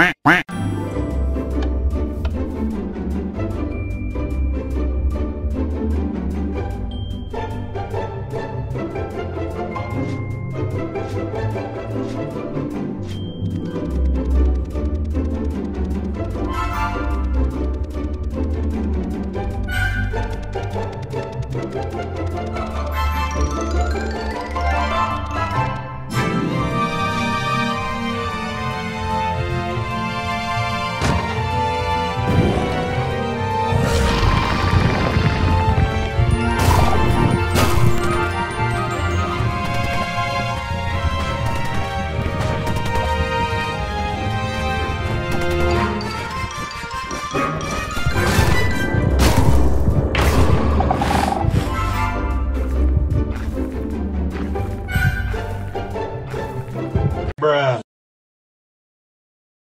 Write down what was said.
Thank Bruh.